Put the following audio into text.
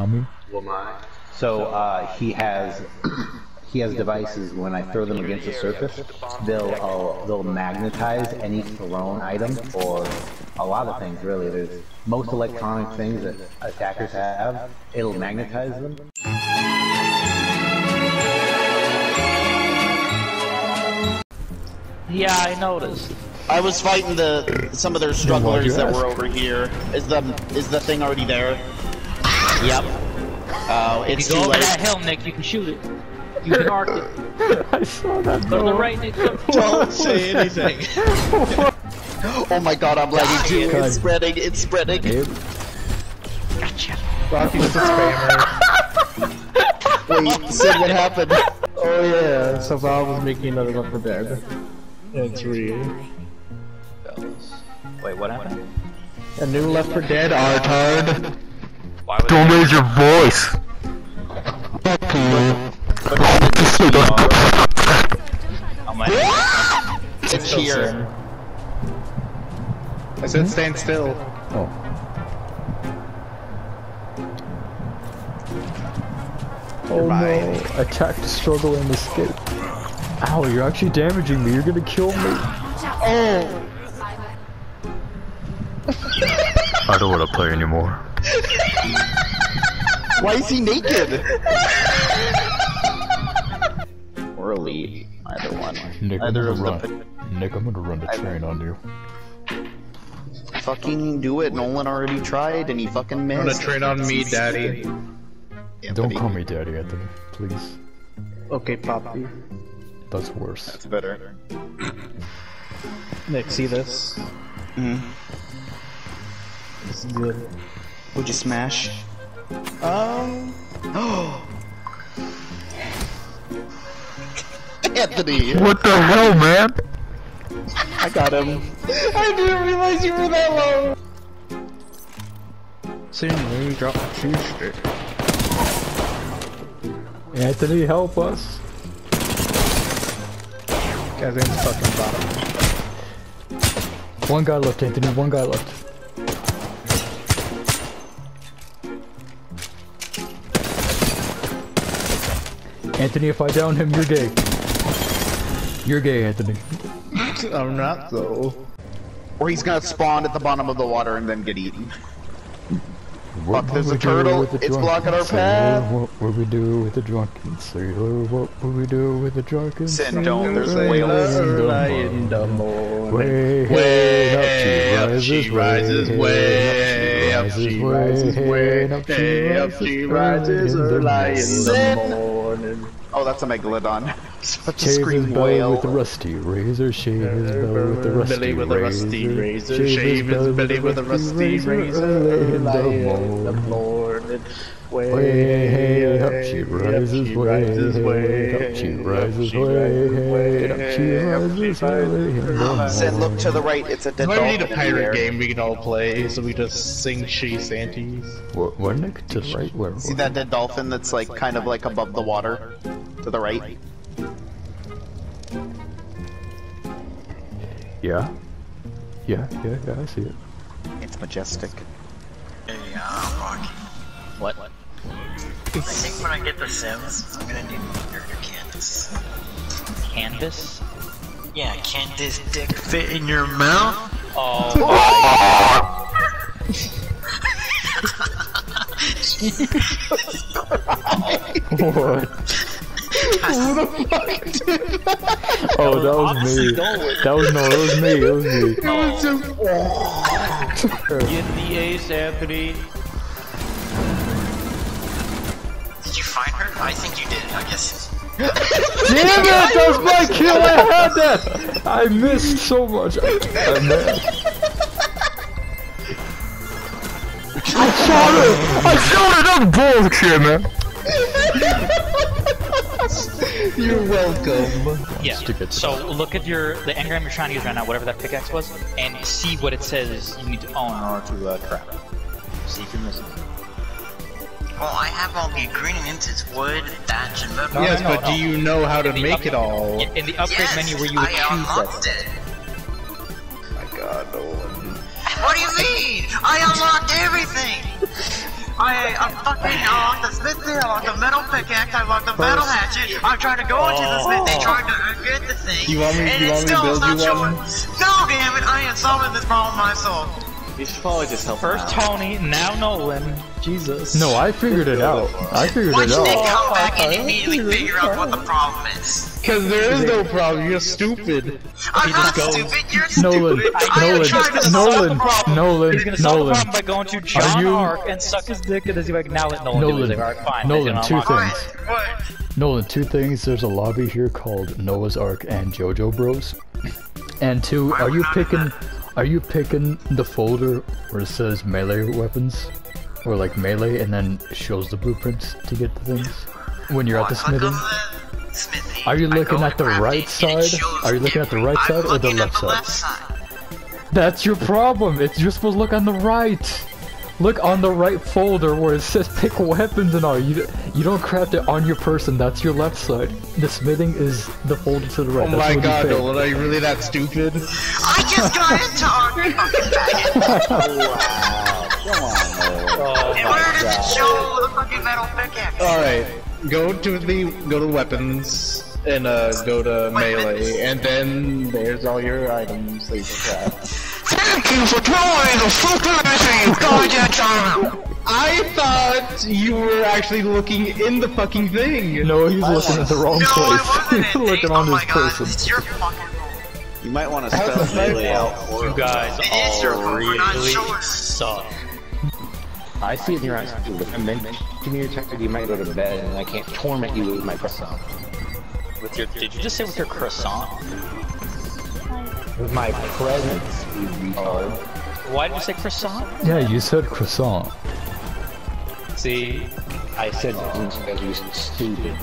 Mommy? So uh, he has he has devices. When I throw them against the surface, they'll uh, they'll magnetize any thrown item or a lot of things. Really, there's most electronic things that attackers have. It'll magnetize them. Yeah, I noticed. I was fighting the some of their strugglers that were over here. Is the is the thing already there? Yep. Oh, If it's you too go over late. that hill, Nick, you can shoot it. You can arc it. I saw that Go to the right, Nick. Go. Don't say anything. oh my god, I'm lagging too. It's spreading. It's spreading. Gabe, Gotcha. Rocky's a spammer. Wait, Sid, what happened? oh yeah, so Valve was making another Left 4 Dead. It's real. Wait, what happened? A new Left 4 Dead, Artard. Why would Don't raise your voice. Oh my. It's here. I said stand still. Oh. Oh no. Attack, struggle, and escape. Ow, you're actually damaging me. You're gonna kill me. Oh, I don't want to play anymore. why is he naked? or elite, either one. Nick, I'm Either gonna of the run. Nick, I'm gonna run the train on you. Fucking do it. Nolan already tried and he fucking missed. Wanna train on me, daddy? Don't Anthony. call me Daddy, Anthony. Please. Okay, Poppy. That's worse. That's better. Nick, see this? Mhm. This is good. Would you smash? Um, Oh. Anthony! What the hell, man? I got him. I didn't realize you were that low. Soon you drop the two stick. Anthony, help us. Guys in fucking bottom. One guy left, Anthony. One guy left. Anthony, if I down him, you're gay. You're gay, Anthony. I'm not though. Or he's gonna spawn at the bottom of the water and then get eaten. What Fuck, there's would a we do turtle. with the It's drunken blocking our sailor? path. What would we do with the drunken sailor? What would we do with the drunken Sin, sailor? don't. There's Way whales. in the Early morning. in the morning. Way, Way up up she she rises, way up she rises, way up she rises, early in the morning. Oh, that's a megalodon. Such a his whale. with a rusty razor. Shave his belly with a rusty Belly with a rusty razor. Shave his belly with a rusty razor. Early in the Early in the morning. morning. Way up she rises, she way rises, up she rises, way up she rises, early in the Sin, look to the right. It's a dead Why we need a dolphin in the air. pirate game we can all play so we just sing she santies? What, what Nick? To the right? Where? See that dead dolphin that's like kind of like above the water? To the right. Yeah. Yeah, yeah, yeah, I see it. It's majestic. Hey, Rocky. What? What? I think when I get the Sims, I'm gonna need your, your Candace. Canvas? Yeah, can this dick fit in your mouth? Oh. What? Oh, that was me. That was no, it was me. It was me. Get the ace, Anthony. Find her? I think you did. I guess. Damn it! That was my kill. I had that. I missed so much. I, I missed. I shot it. I shot it. That's bullshit, man. You're welcome. Yeah. Stick. So look at your the engram you're trying to use right now, whatever that pickaxe was, and see what it says you need to own in order to uh, craft. See if you're missing. Well, I have all the ingredients. It's wood, thatch, and metal. Yes, no, but do you know how to make up- it all? In the upgrade yes, menu where you would I choose unlocked that. it. my god, Nolan. What do you mean? I unlocked everything. I, I'm fucking, I the smithy, I want the metal pickaxe, I want the metal hatchet. I'm trying to go into the smithy, oh. trying to get the thing. You want me- and you it want me to still is build not you one? showing. No, damn it, I am solving this problem myself. You should probably just help First him out. Tony, now Nolan. Jesus. No, I figured it out. I figured Why it should they out. come back and immediately figure out what the problem is? Cause there is no problem, you're stupid. I'm not goes- stupid, you're Nolan, stupid. I am Nolan, trying to solve Nolan. Nolan, He's gonna solve the Nolan, problem by going to John you- Ark and suck his dick and he's like, now let Nolan, do it. Like, alright, fine. Nolan, two things. What? What? Nolan, two things. There's a lobby here called Noah's Ark and JoJo Bros. And two, are you picking are you picking the folder where it says melee weapons? Or like melee and then shows the blueprints to get the things? When you're at the smithing? the smithy. Are you looking at the right side? Are you looking at the right side or the I'm left side? side. That's your problem. It's you're supposed to look on the right. Look on the right folder where it says pick weapons and all. You you don't craft it on your person. That's your left side. The smithing is the folder to the right. Oh That's my what you god, pick. Nolan, are you really that stupid? I just got into Ark, you fucking faggot. Oh And my where does it show the fucking metal pickaxe? Alright, go to the, go to weapons, and uh, go to melee, and then there's all your items that you can craft. Thank you for throwing the fucking mission, you! I thought you were actually looking in the fucking thing! No, he's looking at the wrong No, place. he's looking oh on my his person. it's your fucking. You might want to spell this my melee out for You guys It is your all fault for not really showing. suck. I see it in your eyes too, but I'm mentioning your text you might go to bed and I can't torment you with my croissant. With your, did you just say with your croissant? With my presence, you retard. Why did you say croissant? Yeah, you said croissant. See, I said because you're stupid.